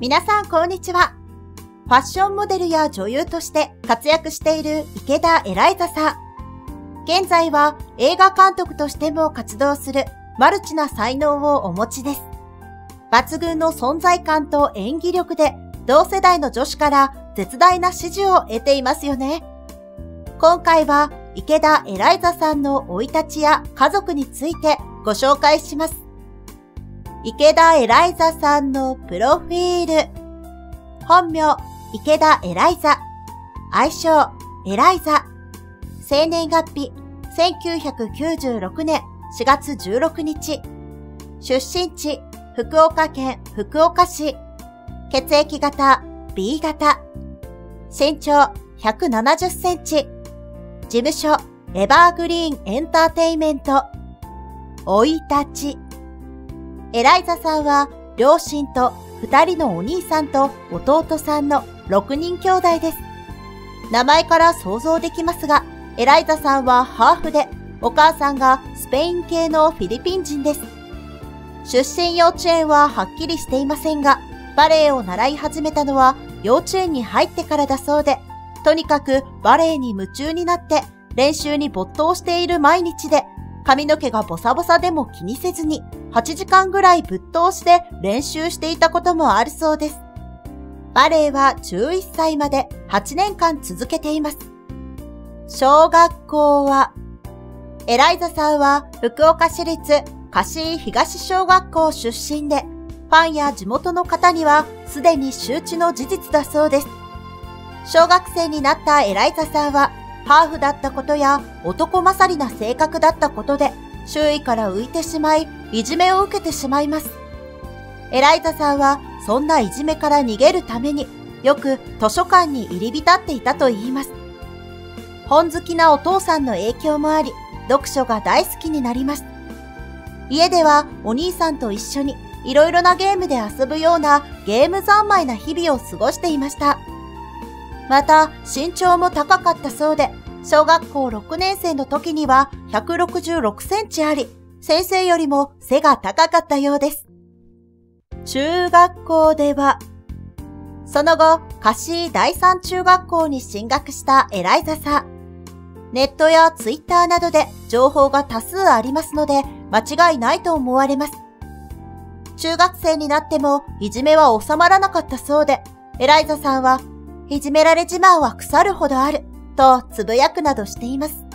皆さんこんにちは。ファッションモデルや女優として活躍している池田エライザさん。現在は映画監督としても活動するマルチな才能をお持ちです。抜群の存在感と演技力で同世代の女子から絶大な支持を得ていますよね。今回は池田エライザさんの生い立ちや家族についてご紹介します。池田エライザさんのプロフィール。本名、池田エライザ。愛称、エライザ。生年月日、1996年4月16日。出身地、福岡県福岡市。血液型 B 型。身長170センチ。事務所エバーグリーンエンターテイメント。生い立ち。エライザさんは両親と二人のお兄さんと弟さんの6人兄弟です。名前から想像できますが、エライザさんはハーフで、お母さんがスペイン系のフィリピン人です。出身幼稚園ははっきりしていませんが、バレエを習い始めたのは幼稚園に入ってからだそうで、とにかくバレエに夢中になって練習に没頭している毎日で、髪の毛がボサボサでも気にせずに8時間ぐらいぶっ通して練習していたこともあるそうです。バレエは11歳まで8年間続けています。小学校は、エライザさんは福岡市立貸井東小学校出身で、ファンや地元の方にはすでに周知の事実だそうです。小学生になったエライザさんは、ハーフだったことや男勝りな性格だったことで、周囲から浮いてしまい、いじめを受けてしまいます。エライザさんは、そんないじめから逃げるために、よく図書館に入り浸っていたと言います。本好きなお父さんの影響もあり、読書が大好きになります。家ではお兄さんと一緒にいろいろなゲームで遊ぶようなゲーム三昧な日々を過ごしていました。また身長も高かったそうで、小学校6年生の時には166センチあり、先生よりも背が高かったようです。中学校では、その後、貸井第三中学校に進学したエライザさん。ネットやツイッターなどで情報が多数ありますので、間違いないと思われます。中学生になってもいじめは収まらなかったそうで、エライザさんは、いじめられ自慢は腐るほどある、とつぶやくなどしています。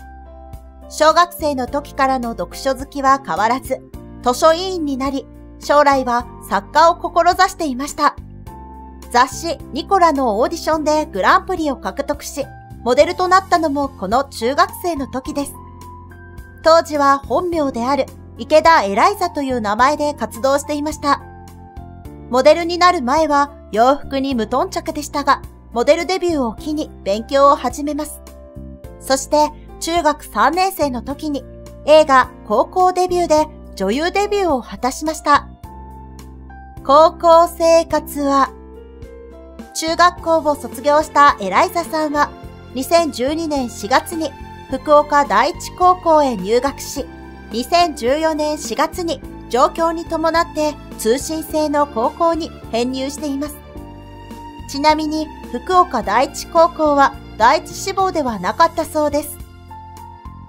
小学生の時からの読書好きは変わらず、図書委員になり、将来は作家を志していました。雑誌ニコラのオーディションでグランプリを獲得し、モデルとなったのもこの中学生の時です。当時は本名である池田エライザという名前で活動していました。モデルになる前は洋服に無頓着でしたが、モデルデビューを機に勉強を始めます。そして中学3年生の時に映画高校デビューで女優デビューを果たしました。高校生活は中学校を卒業したエライザさんは2012年4月に福岡第一高校へ入学し、2014年4月に状況に伴って通信制の高校に編入しています。ちなみに福岡第一高校は第一志望ではなかったそうです。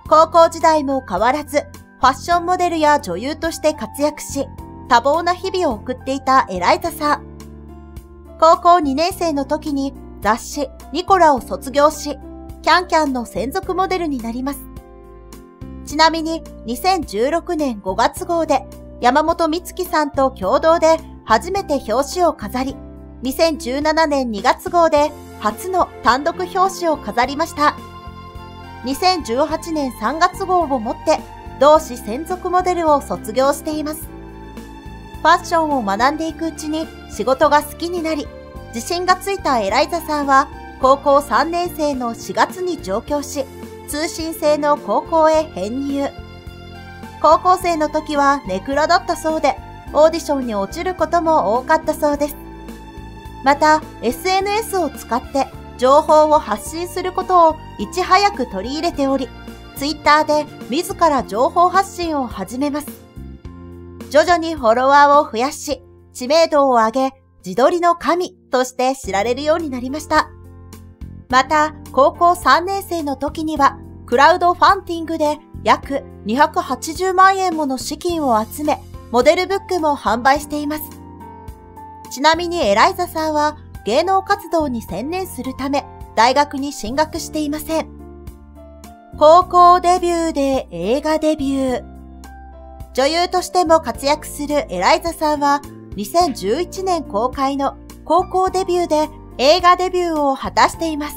高校時代も変わらず、ファッションモデルや女優として活躍し、多忙な日々を送っていたエライザさん。高校2年生の時に雑誌ニコラを卒業し、キャンキャンの専属モデルになります。ちなみに2016年5月号で山本美月さんと共同で初めて表紙を飾り、2017年2月号で初の単独表紙を飾りました。2018年3月号をもって同志専属モデルを卒業しています。ファッションを学んでいくうちに仕事が好きになり、自信がついたエライザさんは高校3年生の4月に上京し、通信制の高校へ編入。高校生の時はネクラだったそうで、オーディションに落ちることも多かったそうです。また、SNS を使って情報を発信することをいち早く取り入れており、Twitter で自ら情報発信を始めます。徐々にフォロワーを増やし、知名度を上げ、自撮りの神として知られるようになりました。また、高校3年生の時には、クラウドファンティングで約280万円もの資金を集め、モデルブックも販売しています。ちなみにエライザさんは芸能活動に専念するため、大学に進学していません。高校デビューで映画デビュー。女優としても活躍するエライザさんは、2011年公開の高校デビューで映画デビューを果たしています。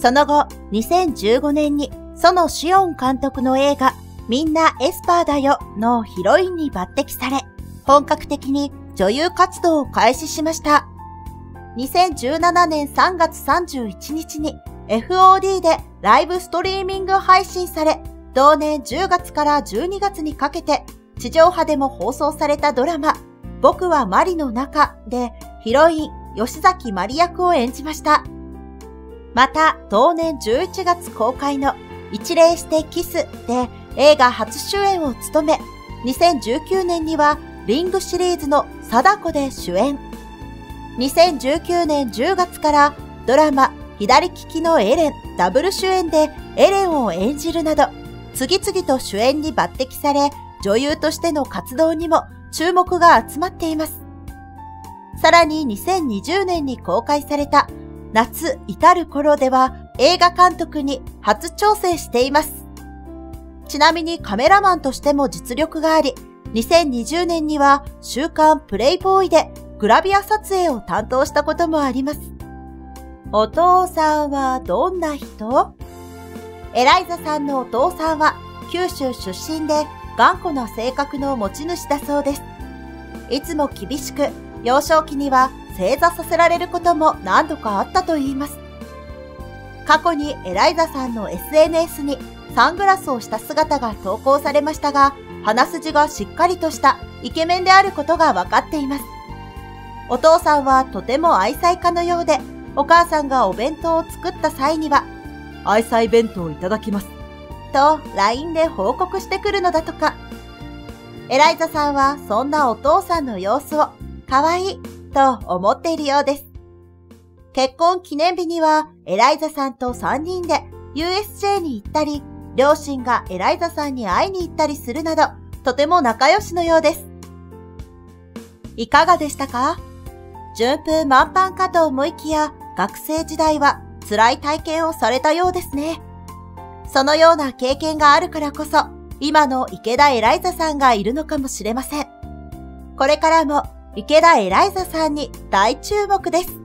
その後、2015年に、そのシオン監督の映画、みんなエスパーだよのヒロインに抜擢され、本格的に女優活動を開始しました。2017年3月31日に FOD でライブストリーミング配信され、同年10月から12月にかけて地上波でも放送されたドラマ、僕はマリの中でヒロイン吉崎マリ役を演じました。また、同年11月公開の一礼してキスで映画初主演を務め、2019年にはリングシリーズの貞子で主演。2019年10月からドラマ左利きのエレンダブル主演でエレンを演じるなど、次々と主演に抜擢され、女優としての活動にも注目が集まっています。さらに2020年に公開された夏至る頃では映画監督に初挑戦しています。ちなみにカメラマンとしても実力があり、2020年には週刊プレイボーイでグラビア撮影を担当したこともあります。お父さんはどんな人？エライザさんのお父さんは九州出身で頑固な性格の持ち主だそうです。いつも厳しく、幼少期には正座させられることも何度かあったと言います。過去にエライザさんの SNS にサングラスをした姿が投稿されましたが、鼻筋がしっかりとしたイケメンであることが分かっています。お父さんはとても愛妻家のようで、お母さんがお弁当を作った際には、愛妻弁当いただきます。と LINE で報告してくるのだとか。エライザさんはそんなお父さんの様子を可愛いと思っているようです。結婚記念日にはエライザさんと3人で USJ に行ったり、両親がエライザさんに会いに行ったりするなど、とても仲良しのようです。いかがでしたか？順風満帆かと思いきや、学生時代は辛い体験をされたようですね。そのような経験があるからこそ、今の池田エライザさんがいるのかもしれません。これからも池田エライザさんに大注目です。